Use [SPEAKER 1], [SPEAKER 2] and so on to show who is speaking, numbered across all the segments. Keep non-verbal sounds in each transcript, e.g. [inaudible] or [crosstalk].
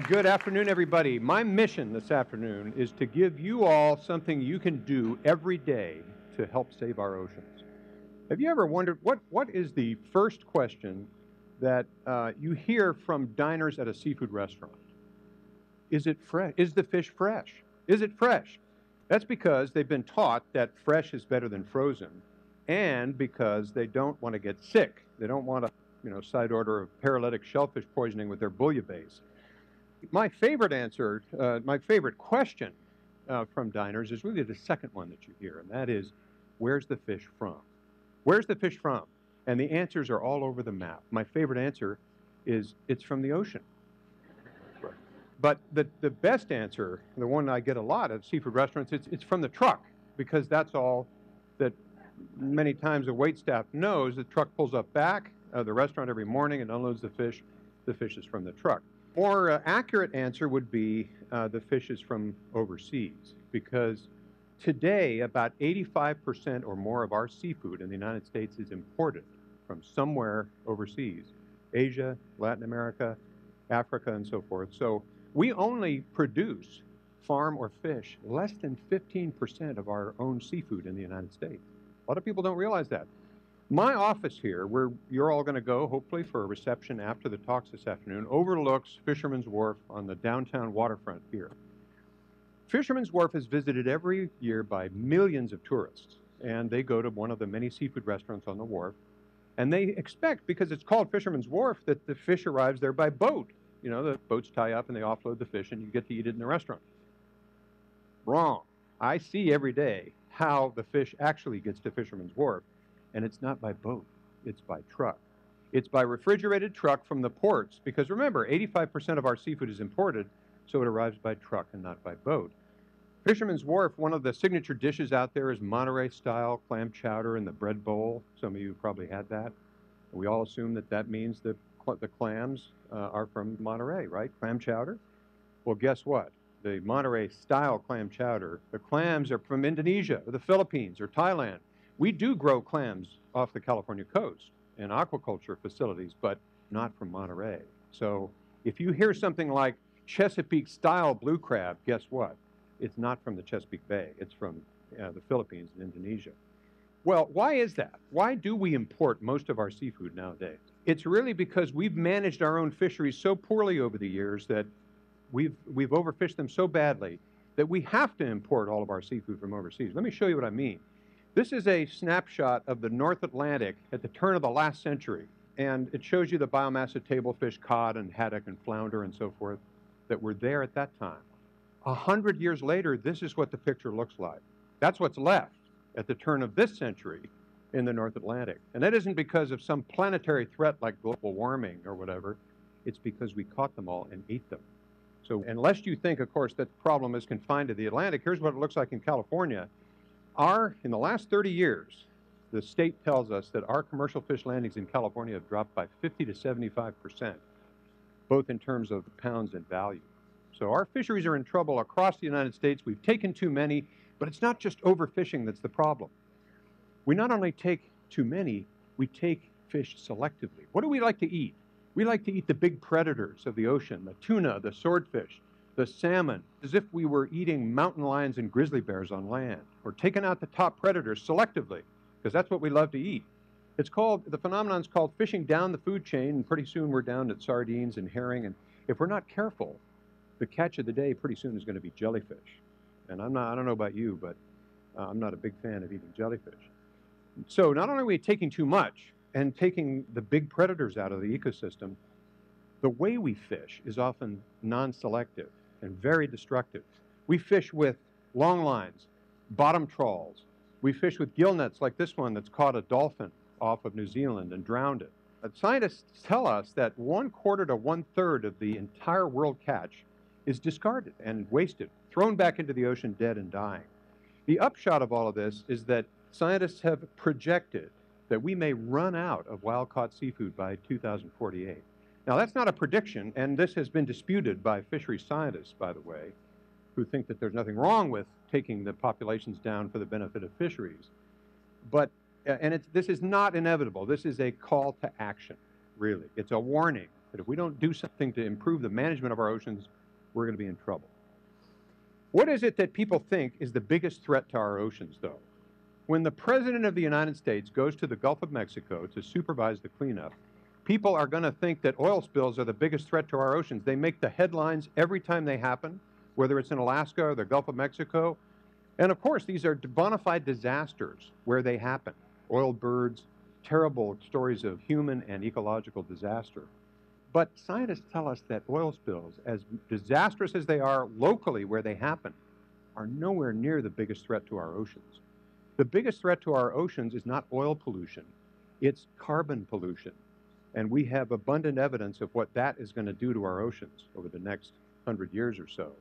[SPEAKER 1] Good afternoon, everybody. My mission this afternoon is to give you all something you can do every day to help save our oceans. Have you ever wondered what, what is the first question that uh, you hear from diners at a seafood restaurant? Is it fresh? Is the fish fresh? Is it fresh? That's because they've been taught that fresh is better than frozen, and because they don't want to get sick. They don't want a you know, side order of paralytic shellfish poisoning with their bouillabaisse. My favorite answer, uh, my favorite question uh, from diners is really the second one that you hear, and that is, where's the fish from? Where's the fish from? And the answers are all over the map. My favorite answer is, it's from the ocean. But the, the best answer, the one I get a lot at seafood restaurants, it's, it's from the truck, because that's all that many times the wait staff knows. The truck pulls up back, uh, the restaurant every morning and unloads the fish. The fish is from the truck. More uh, accurate answer would be uh, the fish is from overseas because today about 85% or more of our seafood in the United States is imported from somewhere overseas Asia, Latin America, Africa, and so forth. So we only produce farm or fish less than 15% of our own seafood in the United States. A lot of people don't realize that. My office here, where you're all going to go, hopefully, for a reception after the talks this afternoon, overlooks Fisherman's Wharf on the downtown waterfront here. Fisherman's Wharf is visited every year by millions of tourists, and they go to one of the many seafood restaurants on the wharf, and they expect, because it's called Fisherman's Wharf, that the fish arrives there by boat. You know, the boats tie up and they offload the fish, and you get to eat it in the restaurant. Wrong. I see every day how the fish actually gets to Fisherman's Wharf and it's not by boat, it's by truck. It's by refrigerated truck from the ports, because remember, 85% of our seafood is imported, so it arrives by truck and not by boat. Fisherman's Wharf, one of the signature dishes out there is Monterey style clam chowder in the bread bowl. Some of you probably had that. We all assume that that means that the clams uh, are from Monterey, right? Clam chowder? Well, guess what? The Monterey style clam chowder, the clams are from Indonesia or the Philippines or Thailand. We do grow clams off the California coast in aquaculture facilities, but not from Monterey. So if you hear something like Chesapeake style blue crab, guess what? It's not from the Chesapeake Bay. It's from uh, the Philippines and Indonesia. Well, why is that? Why do we import most of our seafood nowadays? It's really because we've managed our own fisheries so poorly over the years that we've, we've overfished them so badly that we have to import all of our seafood from overseas. Let me show you what I mean. This is a snapshot of the North Atlantic at the turn of the last century, and it shows you the biomass of tablefish, cod, and haddock, and flounder, and so forth that were there at that time. A hundred years later, this is what the picture looks like. That's what's left at the turn of this century in the North Atlantic. And that isn't because of some planetary threat like global warming or whatever. It's because we caught them all and ate them. So unless you think, of course, that the problem is confined to the Atlantic, here's what it looks like in California. Our, in the last 30 years, the state tells us that our commercial fish landings in California have dropped by 50 to 75 percent, both in terms of pounds and value. So our fisheries are in trouble across the United States. We've taken too many, but it's not just overfishing that's the problem. We not only take too many, we take fish selectively. What do we like to eat? We like to eat the big predators of the ocean, the tuna, the swordfish, the salmon as if we were eating mountain lions and grizzly bears on land, or taking out the top predators selectively, because that's what we love to eat. It's called, the phenomenon is called fishing down the food chain, and pretty soon we're down at sardines and herring, and if we're not careful, the catch of the day pretty soon is going to be jellyfish. And I'm not, I don't know about you, but uh, I'm not a big fan of eating jellyfish. So not only are we taking too much and taking the big predators out of the ecosystem, the way we fish is often non-selective and very destructive. We fish with long lines, bottom trawls. We fish with gill nets like this one that's caught a dolphin off of New Zealand and drowned it. But scientists tell us that one quarter to one third of the entire world catch is discarded and wasted, thrown back into the ocean dead and dying. The upshot of all of this is that scientists have projected that we may run out of wild caught seafood by 2048. Now, that's not a prediction, and this has been disputed by fisheries scientists, by the way, who think that there's nothing wrong with taking the populations down for the benefit of fisheries. But, uh, and this is not inevitable. This is a call to action. really. It's a warning that if we don't do something to improve the management of our oceans, we're going to be in trouble. What is it that people think is the biggest threat to our oceans, though? When the President of the United States goes to the Gulf of Mexico to supervise the cleanup, people are going to think that oil spills are the biggest threat to our oceans. They make the headlines every time they happen, whether it's in Alaska or the Gulf of Mexico. And of course, these are bona fide disasters where they happen. Oil birds, terrible stories of human and ecological disaster. But scientists tell us that oil spills, as disastrous as they are locally where they happen, are nowhere near the biggest threat to our oceans. The biggest threat to our oceans is not oil pollution, it's carbon pollution. And we have abundant evidence of what that is going to do to our oceans over the next hundred years or so.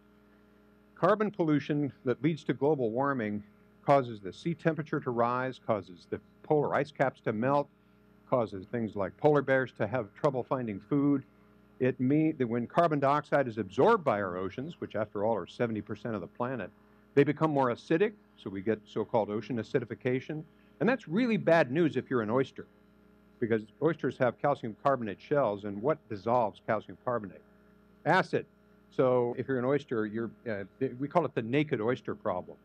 [SPEAKER 1] Carbon pollution that leads to global warming causes the sea temperature to rise, causes the polar ice caps to melt, causes things like polar bears to have trouble finding food. It means that when carbon dioxide is absorbed by our oceans, which after all are 70% of the planet, they become more acidic, so we get so-called ocean acidification. And that's really bad news if you're an oyster, because oysters have calcium carbonate shells, and what dissolves calcium carbonate? Acid. So if you're an oyster, you're, uh, we call it the naked oyster problem.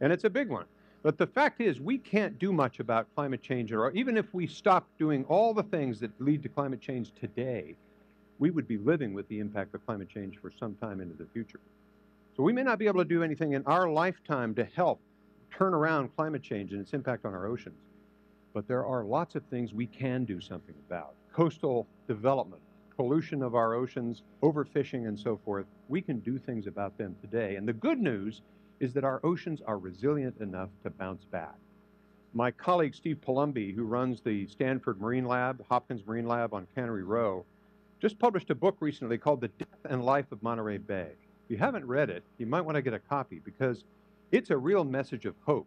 [SPEAKER 1] And it's a big one. But the fact is, we can't do much about climate change, or even if we stopped doing all the things that lead to climate change today, we would be living with the impact of climate change for some time into the future. So we may not be able to do anything in our lifetime to help turn around climate change and its impact on our oceans. But there are lots of things we can do something about. Coastal development, pollution of our oceans, overfishing, and so forth. We can do things about them today. And the good news is that our oceans are resilient enough to bounce back. My colleague Steve Palumbi, who runs the Stanford Marine Lab, Hopkins Marine Lab on Cannery Row, just published a book recently called The Death and Life of Monterey Bay. If you haven't read it, you might want to get a copy because it's a real message of hope.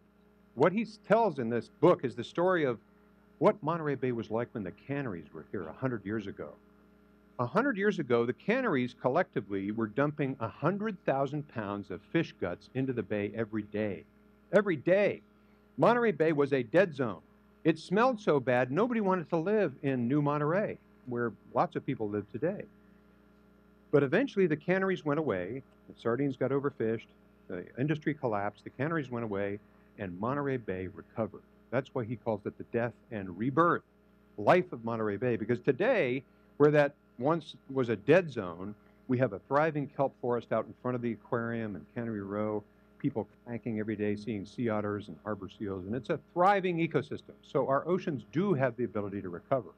[SPEAKER 1] What he tells in this book is the story of what Monterey Bay was like when the canneries were here 100 years ago. A hundred years ago, the canneries collectively were dumping 100,000 pounds of fish guts into the bay every day. Every day. Monterey Bay was a dead zone. It smelled so bad, nobody wanted to live in New Monterey, where lots of people live today. But eventually, the canneries went away, the sardines got overfished, the industry collapsed, the canneries went away, and Monterey Bay recovered. That's why he calls it the death and rebirth, life of Monterey Bay, because today, where that once was a dead zone. We have a thriving kelp forest out in front of the aquarium and Cannery Row. People kayaking every day, seeing sea otters and harbor seals, and it's a thriving ecosystem. So our oceans do have the ability to recover.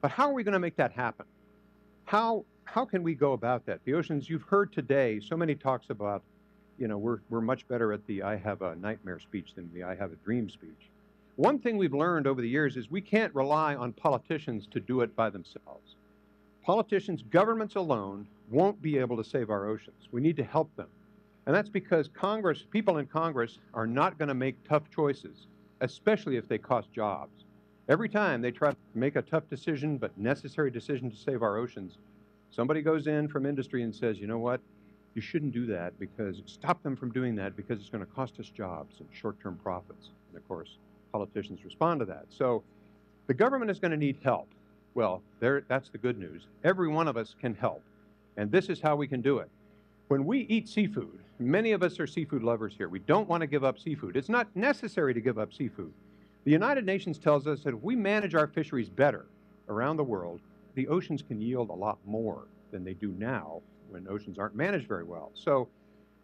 [SPEAKER 1] But how are we going to make that happen? How, how can we go about that? The oceans, you've heard today so many talks about, you know, we're, we're much better at the I have a nightmare speech than the I have a dream speech. One thing we've learned over the years is we can't rely on politicians to do it by themselves. Politicians, governments alone, won't be able to save our oceans. We need to help them. And that's because Congress, people in Congress, are not going to make tough choices, especially if they cost jobs. Every time they try to make a tough decision, but necessary decision to save our oceans, somebody goes in from industry and says, you know what, you shouldn't do that because stop them from doing that because it's going to cost us jobs and short-term profits. And of course, politicians respond to that. So the government is going to need help. Well, there, that's the good news. Every one of us can help, and this is how we can do it. When we eat seafood, many of us are seafood lovers here. We don't want to give up seafood. It's not necessary to give up seafood. The United Nations tells us that if we manage our fisheries better around the world, the oceans can yield a lot more than they do now when oceans aren't managed very well. So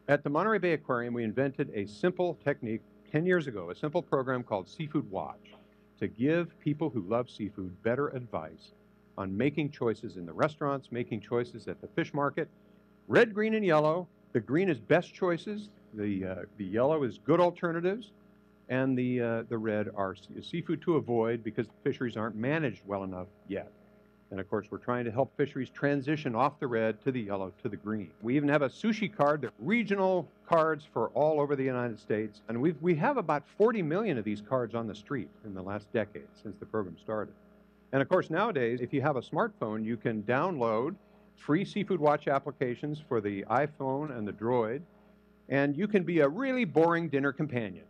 [SPEAKER 1] at the Monterey Bay Aquarium, we invented a simple technique 10 years ago, a simple program called Seafood Watch to give people who love seafood better advice on making choices in the restaurants, making choices at the fish market. Red, green, and yellow. The green is best choices. The, uh, the yellow is good alternatives. And the, uh, the red are seafood to avoid because fisheries aren't managed well enough yet. And of course, we're trying to help fisheries transition off the red to the yellow to the green. We even have a sushi card, the regional cards for all over the United States. And we've, we have about 40 million of these cards on the street in the last decade since the program started. And of course, nowadays, if you have a smartphone, you can download free Seafood Watch applications for the iPhone and the Droid. And you can be a really boring dinner companion,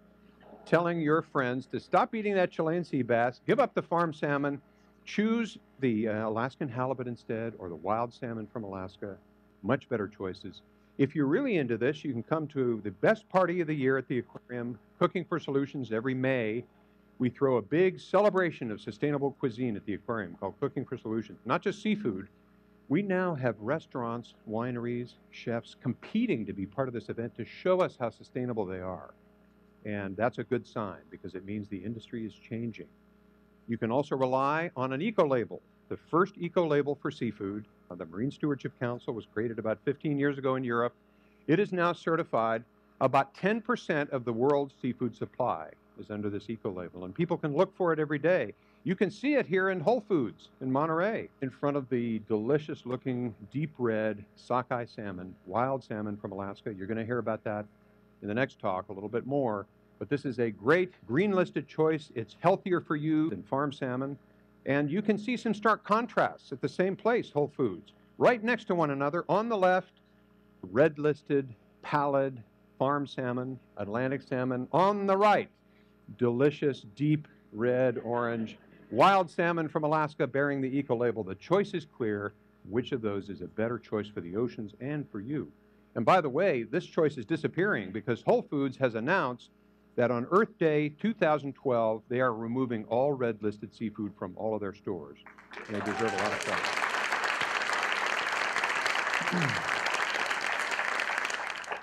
[SPEAKER 1] telling your friends to stop eating that Chilean sea bass, give up the farm salmon, choose the uh, Alaskan halibut instead or the wild salmon from Alaska. Much better choices. If you're really into this, you can come to the best party of the year at the aquarium, Cooking for Solutions, every May. We throw a big celebration of sustainable cuisine at the aquarium called Cooking for Solutions. Not just seafood. We now have restaurants, wineries, chefs competing to be part of this event to show us how sustainable they are. And that's a good sign because it means the industry is changing. You can also rely on an eco label. The first eco label for seafood, uh, the Marine Stewardship Council, was created about 15 years ago in Europe. It is now certified. About 10% of the world's seafood supply is under this eco label, and people can look for it every day. You can see it here in Whole Foods in Monterey in front of the delicious looking deep red sockeye salmon, wild salmon from Alaska. You're going to hear about that in the next talk a little bit more. But this is a great green listed choice. It's healthier for you than farm salmon. And you can see some stark contrasts at the same place, Whole Foods, right next to one another. On the left, red listed, pallid farm salmon, Atlantic salmon. On the right, delicious, deep red, orange, wild salmon from Alaska bearing the eco label. The choice is clear. Which of those is a better choice for the oceans and for you? And by the way, this choice is disappearing because Whole Foods has announced that on Earth Day 2012, they are removing all red listed seafood from all of their stores. And they deserve a lot of credit.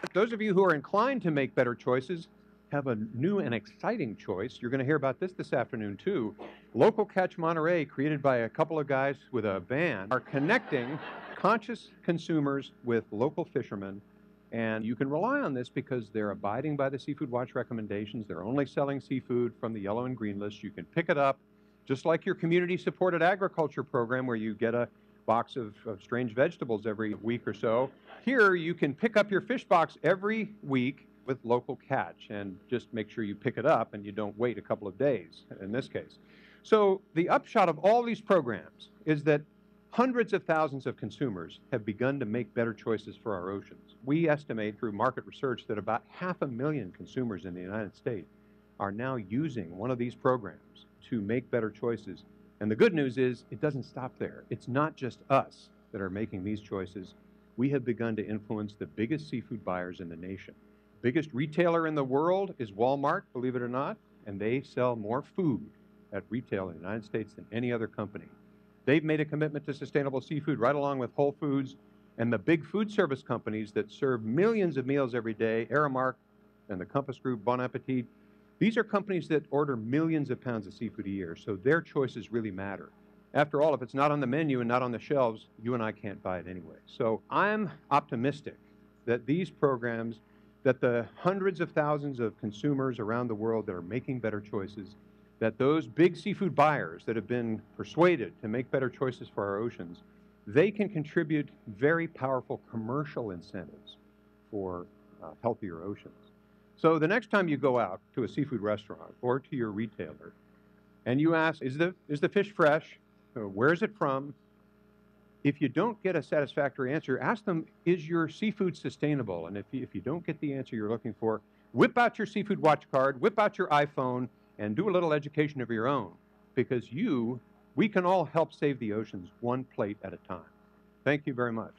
[SPEAKER 1] [clears throat] Those of you who are inclined to make better choices have a new and exciting choice. You're going to hear about this this afternoon, too. Local Catch Monterey, created by a couple of guys with a van, are connecting conscious consumers with local fishermen. And you can rely on this because they're abiding by the Seafood Watch recommendations. They're only selling seafood from the yellow and green list. You can pick it up, just like your community supported agriculture program, where you get a box of, of, strange vegetables every week or so. Here, you can pick up your fish box every week with local catch and just make sure you pick it up and you don't wait a couple of days in this case. So, the upshot of all these programs is that Hundreds of thousands of consumers have begun to make better choices for our oceans. We estimate through market research that about half a million consumers in the United States are now using one of these programs to make better choices. And the good news is it doesn't stop there. It's not just us that are making these choices. We have begun to influence the biggest seafood buyers in the nation. Biggest retailer in the world is Walmart, believe it or not, and they sell more food at retail in the United States than any other company. They've made a commitment to sustainable seafood right along with Whole Foods and the big food service companies that serve millions of meals every day, Aramark and the Compass Group, Bon Appetit. These are companies that order millions of pounds of seafood a year, so their choices really matter. After all, if it's not on the menu and not on the shelves, you and I can't buy it anyway. So I'm optimistic that these programs, that the hundreds of thousands of consumers around the world that are making better choices, that those big seafood buyers that have been persuaded to make better choices for our oceans, they can contribute very powerful commercial incentives for uh, healthier oceans. So the next time you go out to a seafood restaurant or to your retailer and you ask, is the, is the fish fresh? Uh, where is it from? If you don't get a satisfactory answer, ask them, is your seafood sustainable? And if you, if you don't get the answer you're looking for, whip out your seafood watch card, whip out your iPhone, and do a little education of your own because you, we can all help save the oceans one plate at a time. Thank you very much.